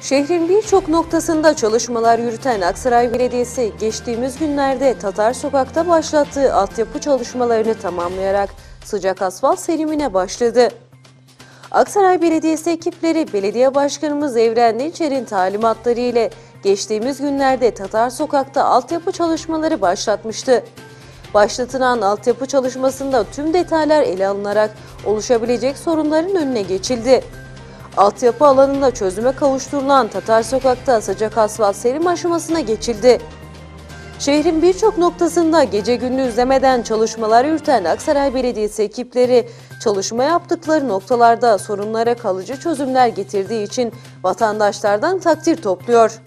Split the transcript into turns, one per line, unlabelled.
Şehrin birçok noktasında çalışmalar yürüten Aksaray Belediyesi geçtiğimiz günlerde Tatar Sokak'ta başlattığı altyapı çalışmalarını tamamlayarak sıcak asfalt serimine başladı. Aksaray Belediyesi ekipleri Belediye Başkanımız Evren Dinçer'in talimatları ile geçtiğimiz günlerde Tatar Sokak'ta altyapı çalışmaları başlatmıştı. Başlatılan altyapı çalışmasında tüm detaylar ele alınarak oluşabilecek sorunların önüne geçildi. Altyapı alanında çözüme kavuşturulan Tatar Sokak'ta sıcak asfalt serim aşamasına geçildi. Şehrin birçok noktasında gece gündüz demeden çalışmalar yürüten Aksaray Belediyesi ekipleri çalışma yaptıkları noktalarda sorunlara kalıcı çözümler getirdiği için vatandaşlardan takdir topluyor.